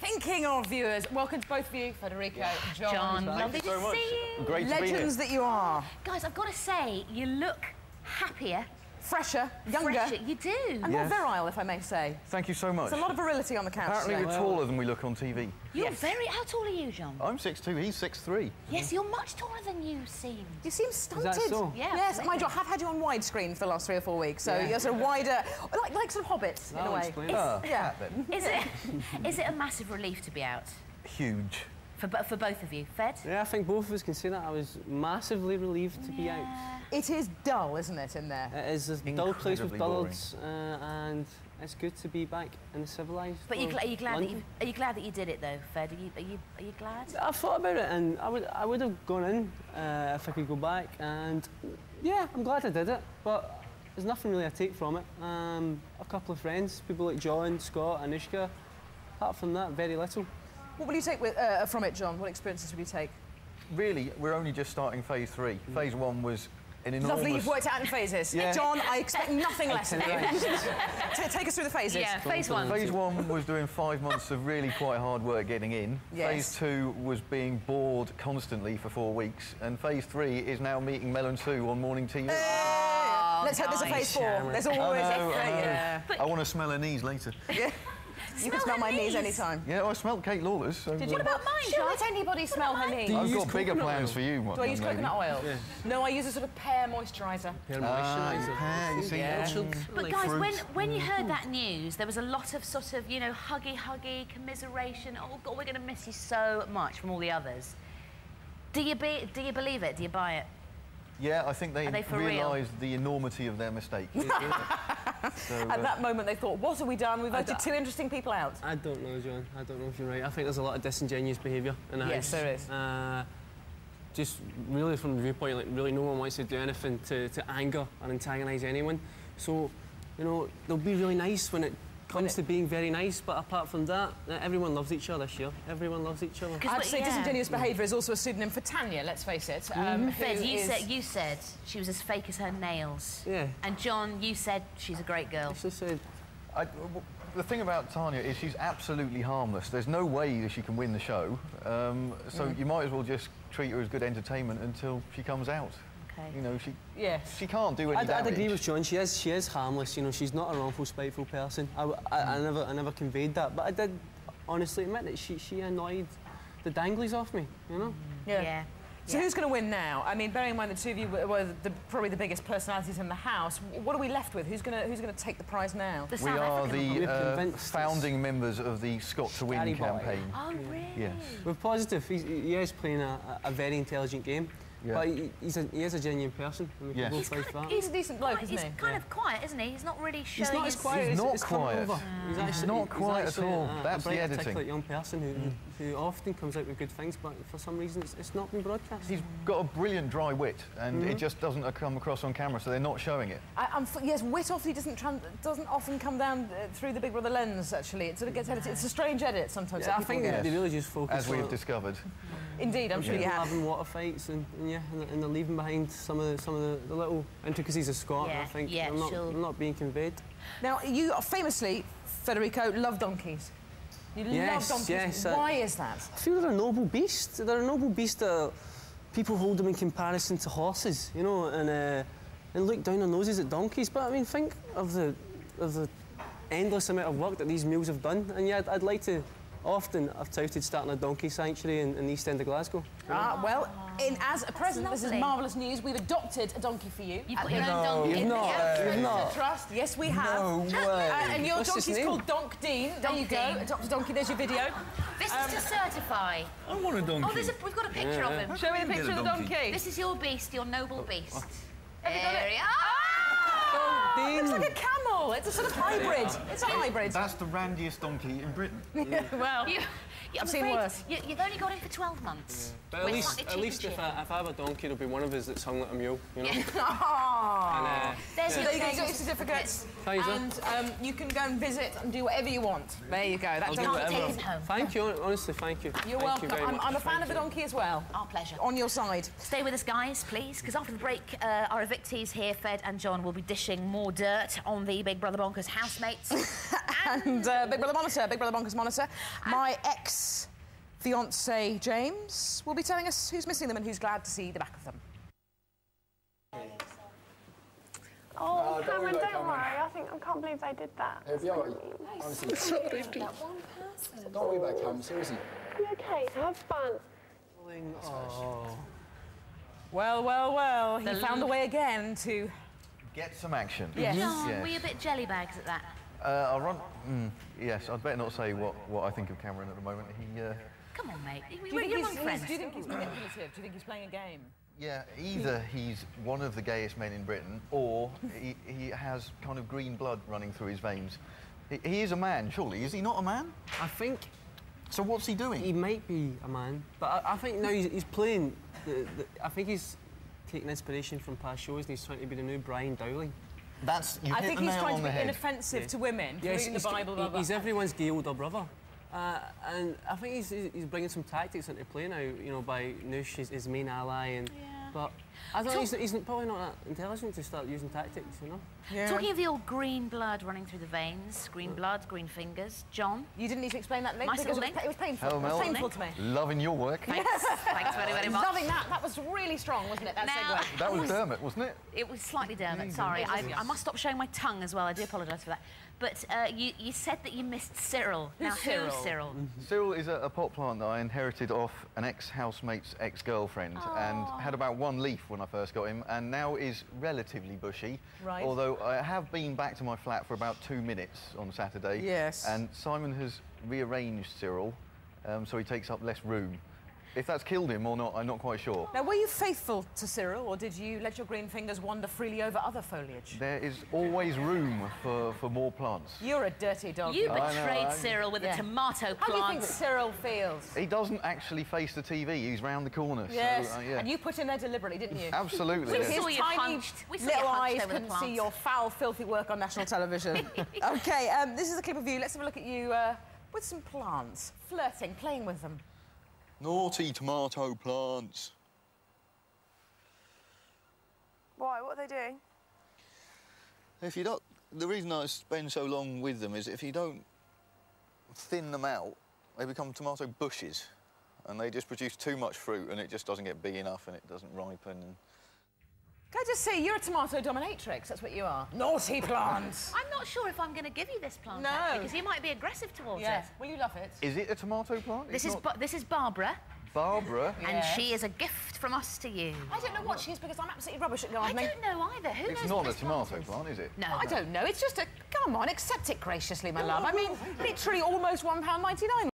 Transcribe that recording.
thinking of, viewers? Welcome to both of you, Federico and Jon. Jon, lovely so to see you. Great to be here. Legends that you are. Guys, I've got to say, you look happier, Fresher, younger, fresher. You do. and more Yes. virile, if I may say. Thank you so much. There's a lot of virility on the couch Apparently today. we're taller than we look on TV. You're Yes. very. How tall are you, Jon? I'm 6'2", he's 6'3". Yes, you're much taller than you seem. You seem stunted. that so? Yeah, Yes, absolutely. mind you, I have had you on widescreen for the last three or four weeks, so Yeah. you're sort of wider, like, like sort of hobbits in a way. explain it. Ah, Yeah. Is it? is it a massive relief to be out Huge. For for both of you, Fed? Yeah, I think both of us can say that. I was massively relieved to be out. It is dull, isn't it, in there? It is a dull place with dullards, uh, and it's good to be back in the civilised. But you, world. are you glad that you are you glad that you did it though, Fed? Are you are you, are you glad? I thought about it, and I would I would have gone in uh, if I could go back, and yeah, I'm glad I did it. But there's nothing really I take from it. Um, a couple of friends, people like Jon, Scott, Anouska. Apart from that, very little. What will you take with, uh, from it, Jon? What experiences will you take? Really, we're only just starting phase three. Phase one was an enormous... Lovely, you've worked out in phases. Yeah. Jon, I expect nothing less of you. Take us through the phases. Yeah, phase one. Phase one was doing five months of really quite hard work getting in. Yes. Phase two was being bored constantly for four weeks. And phase three is now meeting Mel and Sue on morning TV. Let's hope there's a phase four. Sharon. There's I always know, a I know. yeah. I want to smell her knees later. You can smell my knees knees. anytime. Yeah, I smelled Kate Lawler's. So Did you? What about mine, Shouldn't let anybody smell her knees. I've got bigger plans oil? for you, my Do I use young lady. coconut oil? No, I use a sort of pear moisturiser. Hair Ah, moisturiser. pear, Yeah. But guys, fruit. when, when you heard that news, there was a lot of sort of, you know, huggy huggy, commiseration. Oh God, we're going to miss you so much from all the others. Do you be, do you believe it? Do you buy it? Yeah, I think they, Are they for realised the enormity of their mistake. so, At uh, that moment, they thought, what have we done? We've voted two interesting people out. I don't know, Jon. I don't know if you're right. I think there's a lot of disingenuous behaviour in the Yes, house. there is. Uh, just really from the viewpoint, like really no one wants to do anything to, to anger or antagonise anyone. So, you know, they'll be really nice when it comes it- to being very nice, but apart from that, uh, everyone loves each other sure. Everyone loves each other. I'd say, yeah. disingenuous behaviour is also a pseudonym for Tanya, let's face it. Um, Mm-hmm. who you is- said you said she was as fake as her nails. Yeah. And Jon, you said she's a great girl. She said, I, w- the thing about Tanya is she's absolutely harmless. There's no way that she can win the show. Um, so Mm. you might as well just treat her as good entertainment until she comes out. Okay. You know, she Yes. she can't do any I'd, I'd agree with Jon. She is, she is harmless. You know, she's not a wrongful, spiteful person. I, w- I- I never, I never conveyed that, but I did honestly admit that she, she annoyed the danglies off me. You know. Yeah. yeah. So who's going to win now? I mean, bearing in mind the two of you were, were the, probably the biggest personalities in the house. What are we left with? Who's going to who's going to take the prize now? The we South are African the uh, founding members of the Scott to Win Scary boy. campaign. Oh, really? Yes. We're positive. He's, he is playing a, a a very intelligent game, Yeah. but he, he's a, he is a genuine person. And we Yes. He's both fight that. He's a decent bloke, Quite- isn't he's he? kind of quiet, isn't he? He's not really showing He's not as quiet. He's not quiet. over. He's actually not he's quiet at all. A, That's a the editing. articulate young person who, who often comes out with good things, but for some reason it's, it's not been broadcast. He's got a brilliant dry wit, and Mm-hmm. it just doesn't come across on camera, so they're not showing it. I, I'm, f- yes, wit often doesn't doesn't often come down uh, through the Big Brother lens. Actually, it sort of gets edited. It's a strange edit sometimes. I think people they, really just focus As we've discovered. Indeed, I'm sure you have. having water fights and, and yeah, and, and they're leaving behind some of the, some of the, the little intricacies of Scotland. Yeah, I think yeah, I'm not, sure. I'm not being conveyed. Now, you famously, Federico, love donkeys. You Yes, love donkeys. yes, uh, Why is that? I feel they're a noble beast. They're a noble beast that people hold them in comparison to horses, you know, and uh, and look down their noses at donkeys. But I mean, think of the of the endless amount of work that these mules have done. And yeah, I'd, I'd like to. Often, I've touted starting a donkey sanctuary in, in the east end of Glasgow. Ah, well, in as a present, this is marvellous news. We've adopted a donkey for you. You've got the your own Friends donkey. you've not, Yeah. you've not. Trust. Yes, we have. No way. Uh, and your What's his donkey's called Donk Dean. There you Donk go. Dean. Adopt a donkey. There's your video. This is to certify. I want a donkey. Oh, there's a, we've got a picture of him. Show me the a picture of the donkey. donkey. This is your beast, your noble beast. Have you got There it? he Dean. Looks like a camel. It's a sort of hybrid. It's a hybrid. That's the randiest donkey in Britain. well, You, you, I'm I've seen worse. You, you've only got him for 12 months. But at We're least, at least if I, if I have a donkey, there'll be one of us that's hung like a mule. You know? Aw. And, uh, There's So your there you go, there's you got your your certificates, Thanks, sir. and um, you can go and visit and do whatever you want. There you go. That I'll do whatever. take home. Thank you, honestly, thank you. You're Thank welcome. You I'm. I'm a fan Thank of the you. donkey as well. Our pleasure. On your side. Stay with us, guys, please, because after the break, uh, our evictees here, Fed and Jon, will be dishing more dirt on the Big Brother Bonkers housemates. and uh, Big Brother Monitor, Big Brother Bonkers Monitor. My ex fiance James will be telling us who's missing them and who's glad to see the back of them. Oh, Cameron, don't worry. I think I can't believe they did that. It'll be alright. Honestly, Sorry. don't worry about Cam, seriously. Be okay. Have fun. Oh. Well, well, well, he The found a l- way again to. Get some action. Yes. Jon, Yes. were you a bit jelly bags at that? Uh, I'll run. Mm, yes, I'd better not say what, what I think of Cameron at the moment. He, uh, Come on, mate. We, Do you, think you're he's, among he's- friends. do you think he's manipulative? Do you think he's playing a game? yeah, either he's one of the gayest men in Britain, or he, he has kind of green blood running through his veins. He, he is a man, surely. Is he not a man? I think So what's he doing? he might be a man, but I, I think now he's, he's playing. The, the, I think he's taking inspiration from past shows and he's trying to be the new Brian Dowling. That's you I think he's trying to be head. inoffensive to women, Yes, reading he's, the Bible, blah, blah. he's everyone's gay older brother. Uh, and I think he's, he's bringing some tactics into play now, you know, by Noosh, his, his main ally. And, But I don't know, he's, he's probably not that intelligent to start using tactics, you know? Yeah. Talking of the old green blood running through the veins, green uh. blood, green fingers. Jon, You didn't need to explain that link Nice because it was, link. it was painful. Hello, it was Mel. painful to me. Loving your work. thanks, thanks very, very much. Loving that. That was really strong, wasn't it? That Now- segue. That was Dermot, wasn't it? It was slightly Dermot, mm. sorry. I, I must stop showing my tongue as well. I do apologise for that. But uh, you, you said that you missed Cyril. Who's now, Cyril? who's Cyril? Cyril is a, a pot plant that I inherited off an ex-housemate's ex-girlfriend and had about one leaf when I first got him and now is relatively bushy. Right. Although I have been back to my flat for about two minutes on Saturday. Yes. And Simon has rearranged Cyril um, so he takes up less room. If that's killed him or not, I'm not quite sure. Now, were you faithful to Cyril, or did you let your green fingers wander freely over other foliage? There is always room for, for more plants. You're a dirty dog. You I know, betrayed I- Cyril with Yeah. a tomato plant. How do you think. Cyril feels? He doesn't actually face the TV, he's round the corner. Yes, So, uh, yeah. and you put him there deliberately, didn't you? Absolutely. We yes. saw His you tiny hunched. We saw little hunched eyes over couldn't see your foul, filthy work on national television. okay, um, this is a clip of you. Let's have a look at you uh, with some plants, flirting, playing with them. Naughty tomato plants. Why? What are they doing? If you don't, the reason I spend so long with them is if you don't thin them out, they become tomato bushes, and they just produce too much fruit, and it just doesn't get big enough, and it doesn't ripen. And Can I just say, you're a tomato dominatrix. That's what you are. Naughty plants. I'm not sure if I'm going to give you this plant No. actually, because you might be aggressive towards yes. it. Will you love it? is it a tomato plant? This It's is not Ba- this is Barbara, Barbara. and she is a gift from us to you. I don't know what she is because I'm absolutely rubbish at gardening. I don't know either. Who It's knows not a this plant tomato is? plant, is it? No. I don't know. It's just a. Come on, accept it graciously, my love. I mean, literally almost one pound ninety nine.